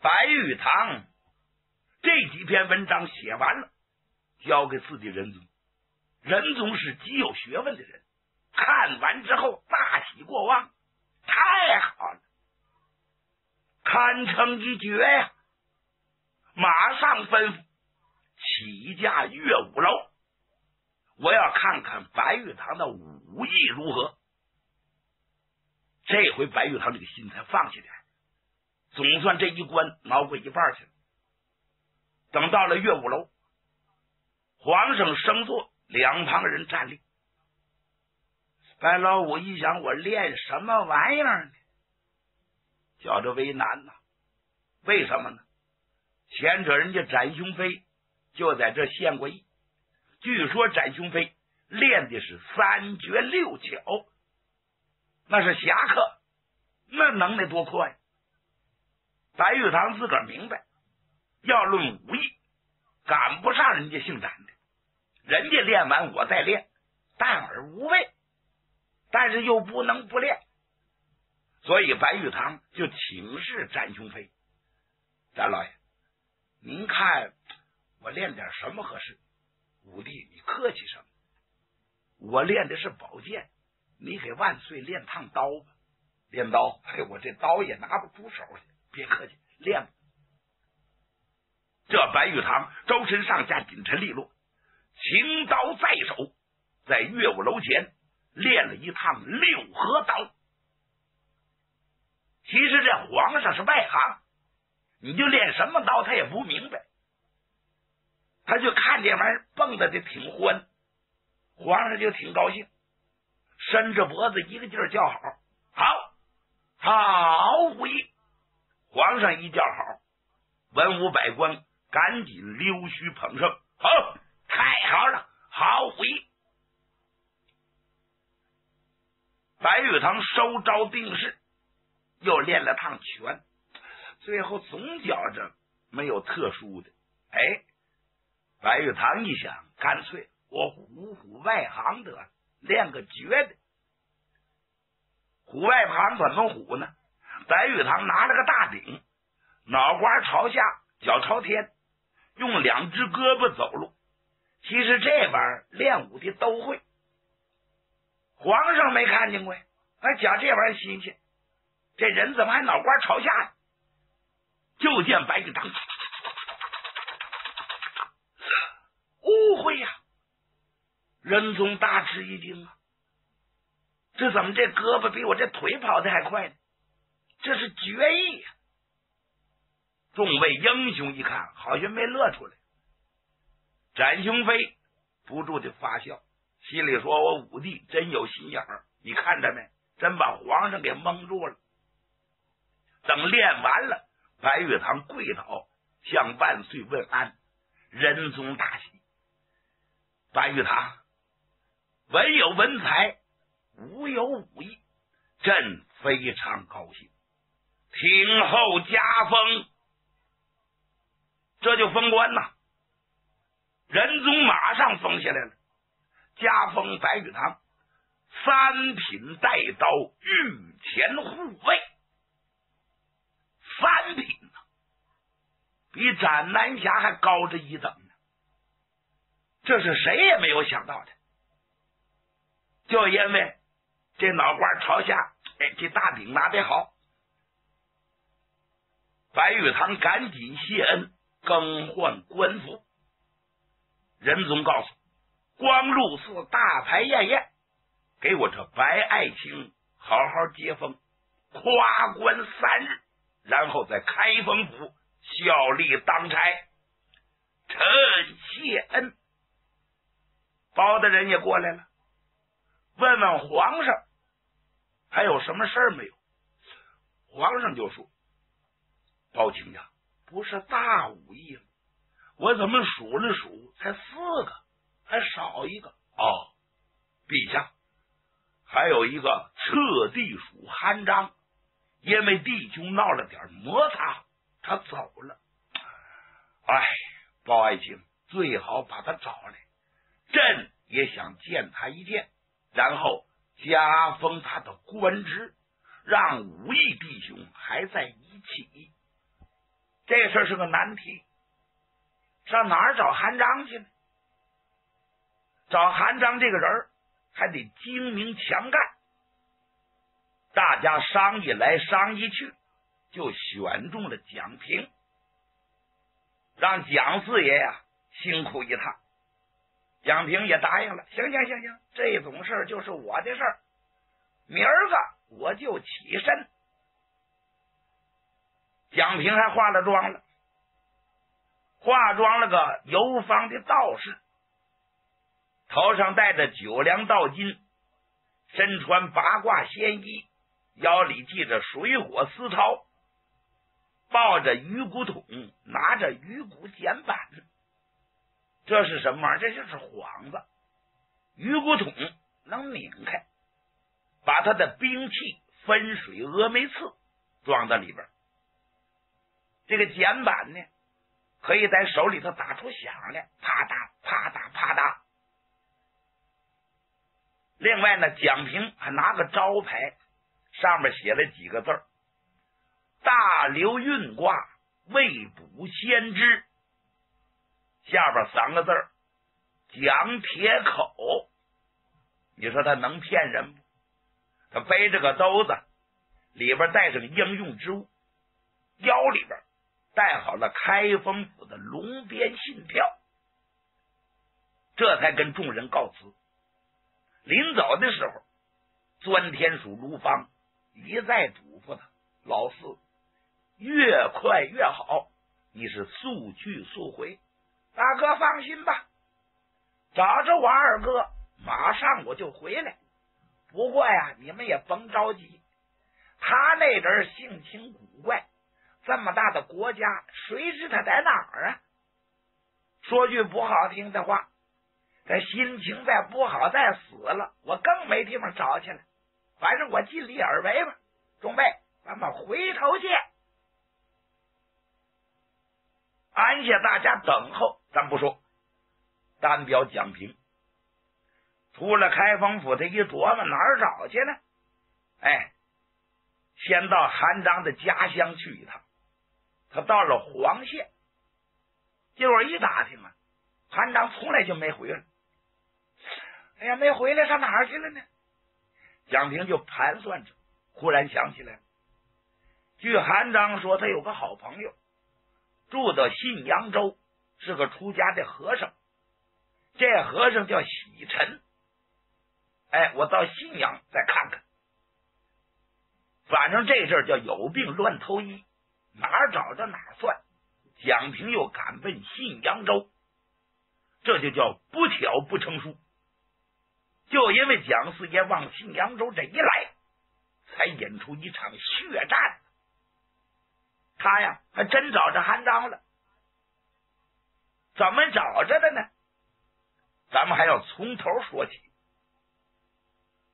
白玉堂这几篇文章写完了，交给自己仁宗。仁宗是极有学问的人，看完之后大喜过望，太好了，堪称一绝呀！马上吩咐起驾岳武楼，我要看看白玉堂的武艺如何。这回白玉堂这个心才放下点，总算这一关熬过一半去了。等到了岳武楼，皇上升座，两旁人站立。白老五一想，我练什么玩意儿呢？觉着为难呐。为什么呢？前者人家展雄飞就在这献过艺，据说展雄飞练的是三绝六巧。那是侠客，那能耐多快！白玉堂自个儿明白，要论武艺，赶不上人家姓展的。人家练完，我再练，淡而无味。但是又不能不练，所以白玉堂就请示展雄飞：“展老爷，您看我练点什么合适？”武帝，你客气什么？我练的是宝剑。你给万岁练趟刀吧，练刀，嘿，我这刀也拿不出手去。别客气，练吧。这白玉堂周身上下紧沉利落，青刀在手，在岳武楼前练了一趟六合刀。其实这皇上是外行，你就练什么刀他也不明白，他就看这玩意儿蹦跶的挺欢，皇上就挺高兴。伸着脖子，一个劲儿叫好，好，好武艺！皇上一叫好，文武百官赶紧溜须捧圣，好，太好了，好武艺！白玉堂收招定式，又练了趟拳，最后总觉着没有特殊的。哎，白玉堂一想，干脆我虎虎外行得了。练个绝的，虎外行怎么虎呢？白玉堂拿了个大鼎，脑瓜朝下，脚朝天，用两只胳膊走路。其实这玩意儿练武的都会，皇上没看见过呀，还讲这玩意儿新鲜。这人怎么还脑瓜朝下？就见白玉堂，误会呀！仁宗大吃一惊啊！这怎么这胳膊比我这腿跑的还快呢？这是绝艺！众位英雄一看，好像没乐出来。展雄飞不住的发笑，心里说：“我武帝真有心眼儿，你看着没？真把皇上给蒙住了。”等练完了，白玉堂跪倒向万岁问安，仁宗大喜。白玉堂。文有文才，武有武艺，朕非常高兴。听候加封，这就封官呐。仁宗马上封下来了，加封白玉堂三品带刀御前护卫。三品呐，比斩南侠还高着一等呢。这是谁也没有想到的。就因为这脑瓜朝下，哎，这大饼拿得好，白玉堂赶紧谢恩，更换官服。仁宗告诉光禄寺大排宴宴，给我这白爱卿好好接风，夸官三日，然后在开封府效力当差。臣谢恩，包大人也过来了。问问皇上还有什么事儿没有？皇上就说：“包青呀，不是大武艺吗？我怎么数了数，才四个，还少一个哦。陛下，还有一个侧地属韩章，因为弟兄闹了点摩擦，他走了。哎，包爱卿最好把他找来，朕也想见他一见。”然后加封他的官职，让武艺弟兄还在一起。这事是个难题，上哪儿找韩章去呢？找韩章这个人还得精明强干。大家商议来商议去，就选中了蒋平，让蒋四爷呀辛苦一趟。蒋平也答应了，行行行行，这种事就是我的事儿，明儿个我就起身。蒋平还化了妆了，化妆了个游方的道士，头上戴着九梁道巾，身穿八卦仙衣，腰里系着水火丝绦，抱着鱼骨桶，拿着鱼骨剪板。这是什么玩意儿？这就是幌子，鱼骨桶能拧开，把他的兵器分水峨眉刺装到里边。这个剪板呢，可以在手里头打出响来，啪嗒啪嗒啪嗒。另外呢，蒋平还拿个招牌，上面写了几个字大刘运卦，未卜先知。”下边三个字儿蒋铁口，你说他能骗人不？他背着个兜子，里边带上应用之物，腰里边带好了开封府的龙鞭信票，这才跟众人告辞。临走的时候，钻天鼠卢芳一再嘱咐他：“老四，越快越好，你是速去速回。”大哥放心吧，找着我二哥，马上我就回来。不过呀，你们也甭着急，他那人性情古怪，这么大的国家，谁知他在哪儿啊？说句不好听的话，他心情再不好，再死了，我更没地方找去了。反正我尽力而为吧。中备，咱们回头见。安下大家等候。咱不说，单表蒋平出了开封府，他一琢磨哪儿找去呢？哎，先到韩章的家乡去一趟。他到了黄县，结果一打听啊，韩章从来就没回来。哎呀，没回来，上哪儿去了呢？蒋平就盘算着，忽然想起来据韩章说，他有个好朋友住到信阳州。是个出家的和尚，这和尚叫喜臣。哎，我到信阳再看看。反正这阵叫有病乱投医，哪儿找着哪儿算。蒋平又赶奔信阳州，这就叫不挑不成书。就因为蒋四爷往信阳州这一来，才引出一场血战。他呀，还真找着韩章了。怎么找着的呢？咱们还要从头说起。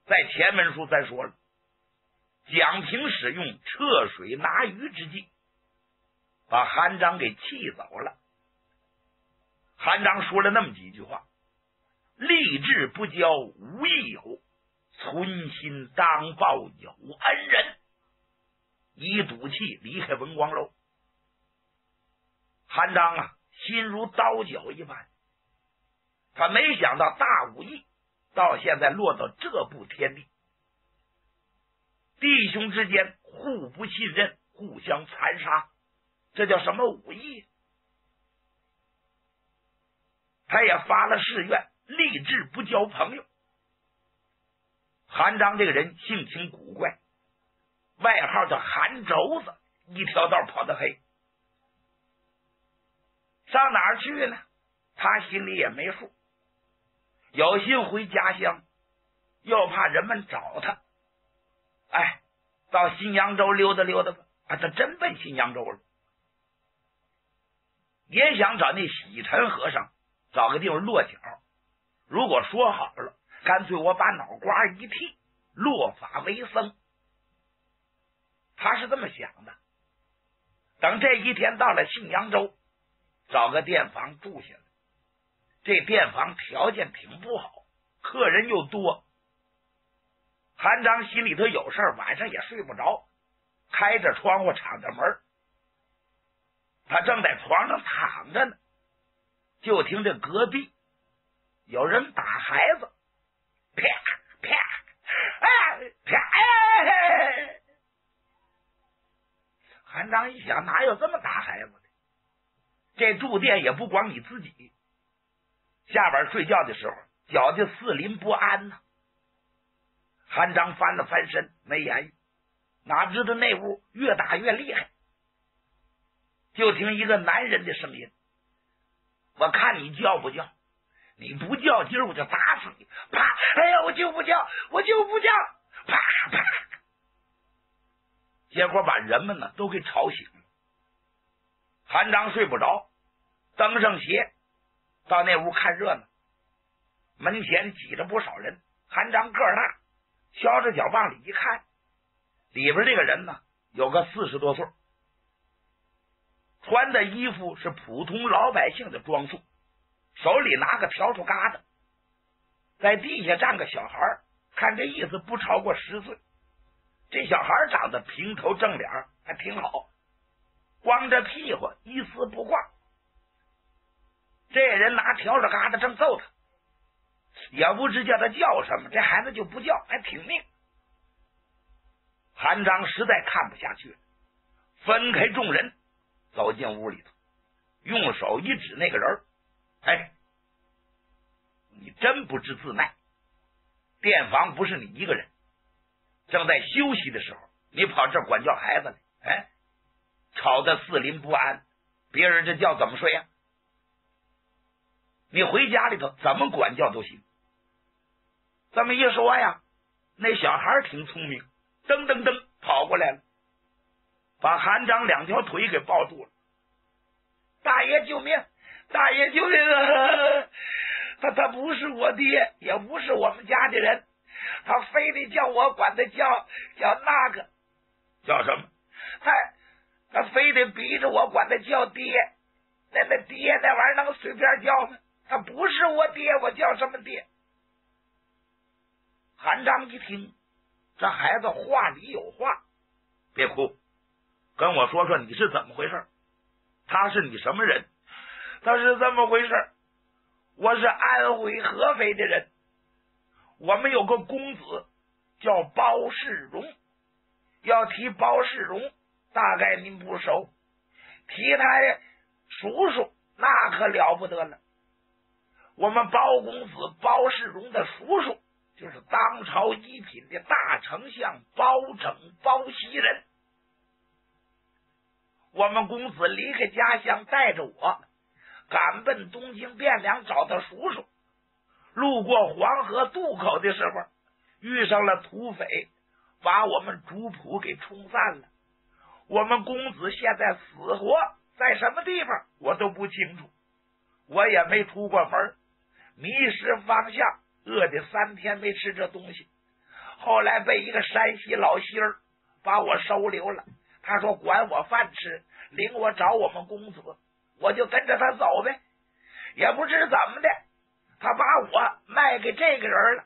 在前文书咱说了，蒋平使用撤水拿鱼之计，把韩章给气走了。韩章说了那么几句话：“立志不交无益友，存心当报有恩人。”一赌气离开文光楼。韩章啊！心如刀绞一般，他没想到大武艺到现在落到这步田地，弟兄之间互不信任，互相残杀，这叫什么武艺？他也发了誓愿，立志不交朋友。韩章这个人性情古怪，外号叫韩轴子，一条道跑得黑。上哪儿去呢？他心里也没数，有心回家乡，又怕人们找他。哎，到新扬州溜达溜达吧。啊，他真奔新扬州了，也想找那洗尘和尚找个地方落脚。如果说好了，干脆我把脑瓜一剃，落发为僧。他是这么想的。等这一天到了信阳州。找个店房住下来，这店房条件挺不好，客人又多。韩章心里头有事晚上也睡不着，开着窗户敞着门。他正在床上躺着呢，就听这隔壁有人打孩子，啪啪，哎啪哎！韩章一想，哪有这么打孩子的？这住店也不光你自己，下边睡觉的时候觉得四邻不安呢。韩章翻了翻身，没言语。哪知道那屋越打越厉害，就听一个男人的声音：“我看你叫不叫？你不叫，今儿我就打死你！”啪！哎呀，我就不叫，我就不叫！啪啪！结果把人们呢都给吵醒了。韩章睡不着，蹬上鞋到那屋看热闹。门前挤着不少人。韩章个儿大，削着脚往里一看。里边这个人呢，有个四十多岁，穿的衣服是普通老百姓的装束，手里拿个笤帚疙瘩，在地下站个小孩看这意思不超过十岁。这小孩长得平头正脸，还挺好，光着屁股，一丝不挂。这人拿笤帚疙瘩正揍他，也不知叫他叫什么，这孩子就不叫，还挺命。韩章实在看不下去了，分开众人，走进屋里头，用手一指那个人哎，你真不知自卖！店房不是你一个人，正在休息的时候，你跑这管教孩子呢？哎，吵得四邻不安，别人这觉怎么睡呀？你回家里头怎么管教都行。这么一说呀，那小孩挺聪明。噔噔噔，跑过来了，把韩章两条腿给抱住了。大爷救命！大爷救命！啊！他他不是我爹，也不是我们家的人，他非得叫我管他叫叫那个叫什么？他他非得逼着我管他叫爹。那那爹那玩意儿能随便叫吗？他不是我爹，我叫什么爹？韩章一听。这孩子话里有话，别哭，跟我说说你是怎么回事？他是你什么人？他是这么回事，我是安徽合肥的人，我们有个公子叫包世荣。要提包世荣，大概您不熟；提他叔叔，那可了不得了。我们包公子包世荣的叔叔。就是当朝一品的大丞相包拯包袭人，我们公子离开家乡，带着我赶奔东京汴梁找他叔叔。路过黄河渡口的时候，遇上了土匪，把我们主仆给冲散了。我们公子现在死活在什么地方，我都不清楚，我也没出过门，迷失方向。饿的三天没吃这东西，后来被一个山西老仙儿把我收留了。他说管我饭吃，领我找我们公子，我就跟着他走呗。也不知怎么的，他把我卖给这个人了。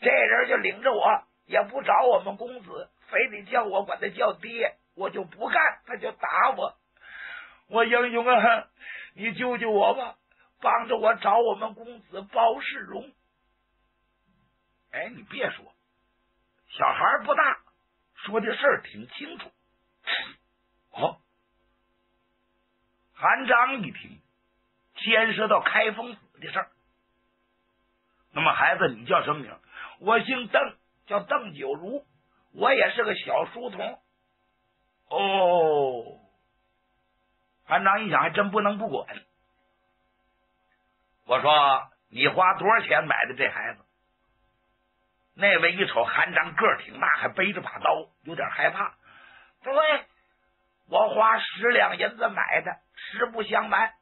这人就领着我，也不找我们公子，非得叫我管他叫爹，我就不干，他就打我。我英雄啊，你救救我吧，帮着我找我们公子包世荣。哎，你别说，小孩不大，说的事儿挺清楚。哦，韩章一听，牵涉到开封府的事儿。那么，孩子，你叫什么名？我姓邓，叫邓九如，我也是个小书童。哦，韩章一想，还真不能不管。我说，你花多少钱买的这孩子？那位一瞅韩章个儿挺大，还背着把刀，有点害怕。对，我花十两银子买的。实不相瞒，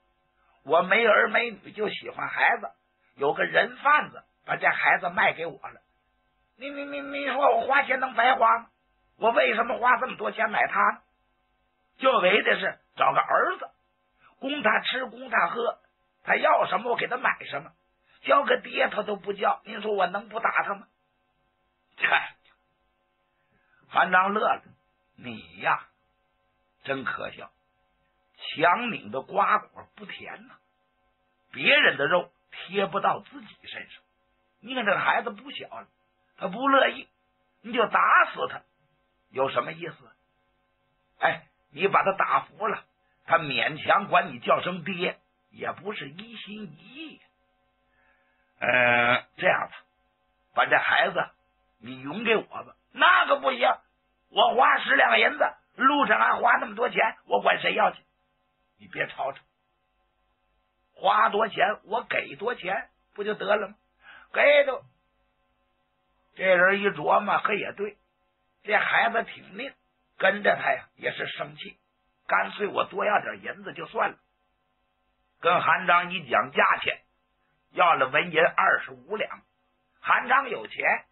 我没儿没女，就喜欢孩子。有个人贩子把这孩子卖给我了。你你你你说我花钱能白花吗？我为什么花这么多钱买他呢？就为的是找个儿子，供他吃，供他喝。他要什么，我给他买什么。叫个爹他都不叫，您说我能不打他吗？嗨，韩章乐了，你呀，真可笑！强拧的瓜果不甜呐，别人的肉贴不到自己身上。你看这孩子不小了，他不乐意，你就打死他，有什么意思？哎，你把他打服了，他勉强管你叫声爹，也不是一心一意。嗯，这样吧，把这孩子你匀给我吧。那个不行，我花十两银子，路上还花那么多钱，我管谁要去？你别吵吵，花多钱我给多钱不就得了吗？给都。这人一琢磨，嘿也对，这孩子挺拧，跟着他呀也是生气，干脆我多要点银子就算了。跟韩章一讲价钱，要了纹银二十五两。韩章有钱，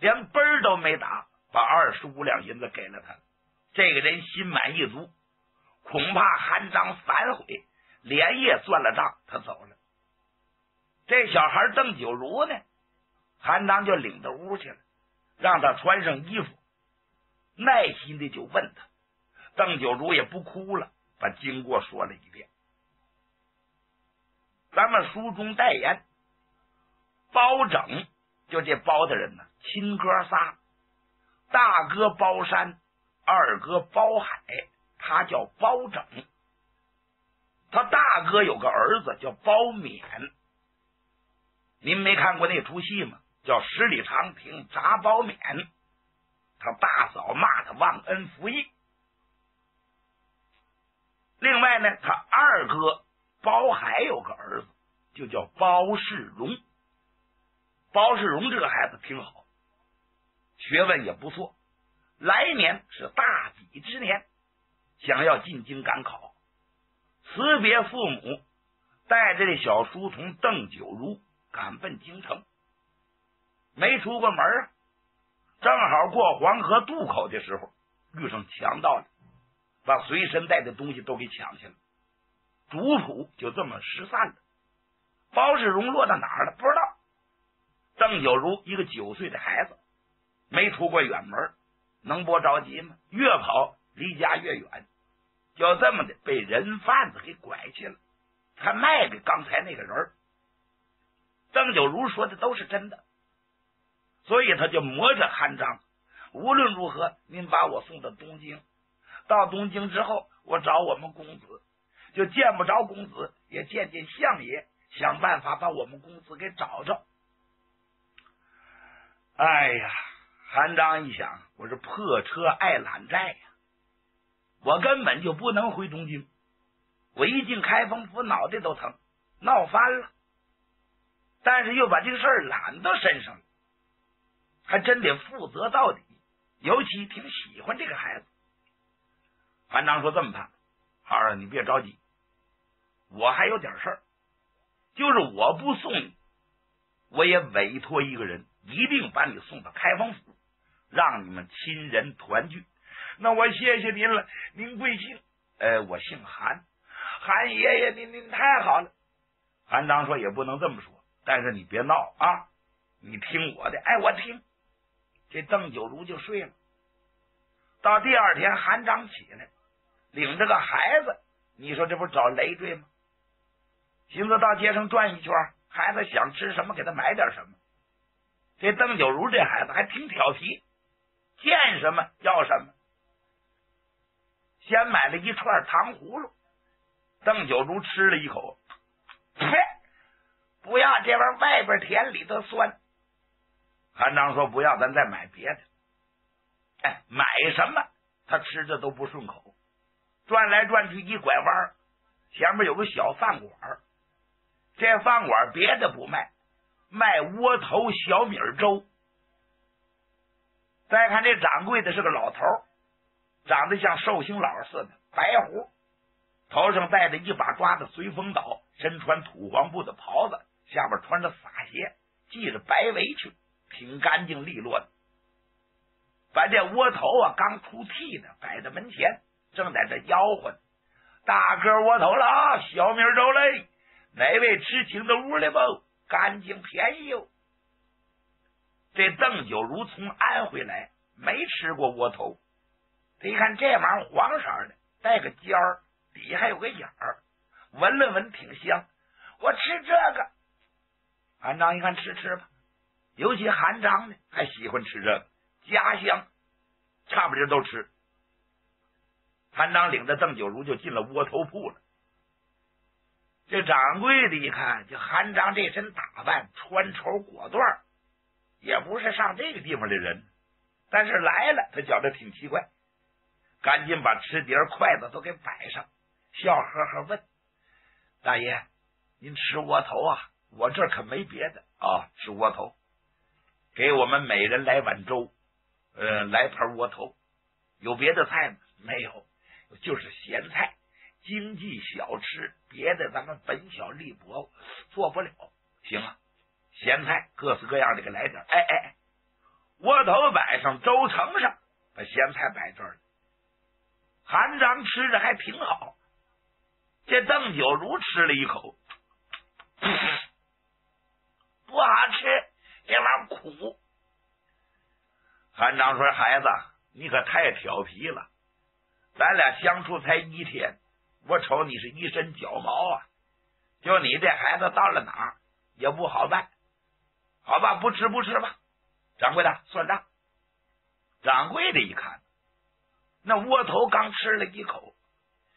连奔儿都没打，把二十五两银子给了他。这个人心满意足，恐怕韩章反悔，连夜算了账，他走了。这小孩邓九如呢？韩章就领到屋去了，让他穿上衣服，耐心的就问他。邓九如也不哭了，把经过说了一遍。咱们书中代言包拯，就这包大人呢，亲哥仨，大哥包山，二哥包海，他叫包拯。他大哥有个儿子叫包勉。您没看过那出戏吗？叫十里长亭铡包勉。他大嫂骂他忘恩负义。另外呢，他二哥包海有个儿子，就叫包世荣。包世荣这个孩子挺好，学问也不错。来年是大比之年，想要进京赶考，辞别父母，带着这小书童邓九如。赶奔京城，没出过门啊！正好过黄河渡口的时候，遇上强盗了，把随身带的东西都给抢去了，主仆就这么失散了。包世荣落到哪儿了？不知道。邓九如一个九岁的孩子，没出过远门，能不着急吗？越跑离家越远，就这么的被人贩子给拐去了，他卖给刚才那个人。邓九如说的都是真的，所以他就磨着韩章。无论如何，您把我送到东京。到东京之后，我找我们公子，就见不着公子，也见见相爷，想办法把我们公子给找着。哎呀，韩章一想，我是破车爱揽债呀，我根本就不能回东京。我一进开封府，脑袋都疼，闹翻了。但是又把这个事儿揽到身上了，还真得负责到底。尤其挺喜欢这个孩子。韩章说：“这么办，孩儿，你别着急，我还有点事儿，就是我不送你，我也委托一个人，一定把你送到开封府，让你们亲人团聚。那我谢谢您了，您贵姓？呃，我姓韩，韩爷爷，您您太好了。”韩章说：“也不能这么说。”但是你别闹啊！你听我的，哎，我听。这邓九如就睡了。到第二天，韩章起来，领着个孩子，你说这不找累赘吗？寻思到街上转一圈，孩子想吃什么，给他买点什么。这邓九如这孩子还挺调皮，见什么要什么。先买了一串糖葫芦，邓九如吃了一口，呸！不要这玩意儿，外边甜里头酸。韩章说：“不要，咱再买别的。”哎，买什么他吃着都不顺口。转来转去一拐弯，前面有个小饭馆这饭馆别的不卖，卖窝头小米粥。再看这掌柜的是个老头，长得像寿星老似的，白胡，头上戴着一把抓的随风倒，身穿土黄布的袍子。下边穿着洒鞋，系着白围裙，挺干净利落的。把这窝头啊，刚出屉的摆在门前，正在这吆喝。大个窝头了啊，小米粥嘞！哪位吃请到屋里不？干净便宜哟。这邓九如从安徽来，没吃过窝头。他一看这玩意儿黄色的，带个尖儿，底下还有个眼儿，闻了闻挺香。我吃这个。韩章一看，吃吃吧。尤其韩章呢，还喜欢吃这个家乡，差不离都吃。韩章领着邓九如就进了窝头铺了。这掌柜的一看，这韩章这身打扮，穿绸裹缎，也不是上这个地方的人，但是来了，他觉得挺奇怪，赶紧把吃碟、筷子都给摆上，笑呵呵问：“大爷，您吃窝头啊？我这可没别的啊，吃窝头。给我们每人来碗粥，呃，来盘窝头。有别的菜吗？没有，就是咸菜。”经济小吃，别的咱们本小利薄做不了。行啊，咸菜各式各样的给来点。哎哎哎，窝头摆上，粥盛上，把咸菜摆这儿。韩章吃着还挺好。这邓九如吃了一口，不好吃，这玩意苦。韩章说：“孩子，你可太调皮了，咱俩相处才一天。”我瞅你是一身脚毛啊！就你这孩子到了哪儿也不好办，好吧？不吃不吃吧。掌柜的算账。掌柜的一看，那窝头刚吃了一口，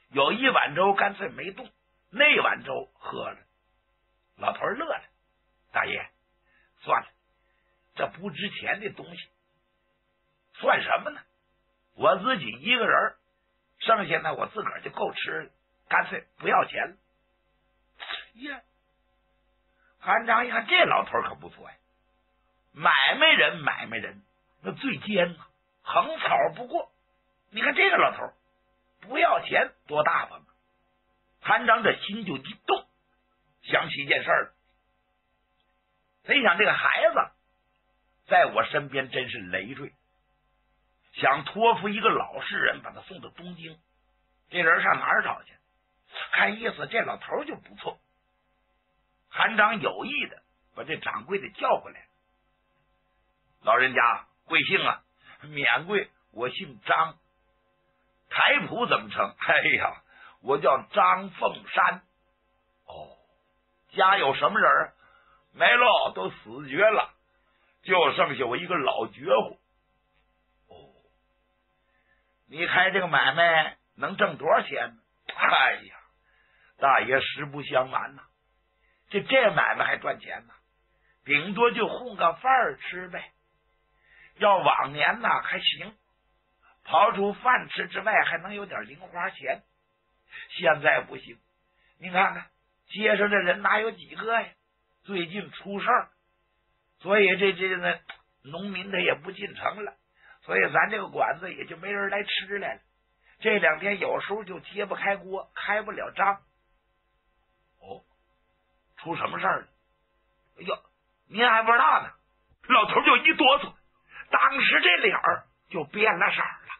有一碗粥干脆没动，那碗粥喝了。老头乐了，大爷，算了，这不值钱的东西，算什么呢？我自己一个人。剩下呢，我自个儿就够吃了，干脆不要钱了。呀，韩章一看这老头可不错呀，买卖人买卖人那最尖呐，横草不过。你看这个老头不要钱多大方啊！韩章这心就一动，想起一件事儿谁想这个孩子在我身边真是累赘。想托付一个老实人，把他送到东京。这人上哪儿找去？看意思，这老头就不错。韩章有意的把这掌柜的叫过来。老人家贵姓啊？免贵，我姓张。台谱怎么称？哎呀，我叫张凤山。哦，家有什么人？没喽，都死绝了，就剩下我一个老绝户。哦你开这个买卖能挣多少钱呢？哎呀，大爷实不相瞒呐，这这买卖还赚钱呢，顶多就混个饭吃呗。要往年呢还行，刨除饭吃之外，还能有点零花钱。现在不行，你看看街上的人哪有几个呀？最近出事儿，所以这这个农民他也不进城了。所以咱这个馆子也就没人来吃来了。这两天有时候就揭不开锅，开不了张。出什么事儿了？哎呦，您还不知道呢。老头就一哆嗦，当时这脸儿就变了色了。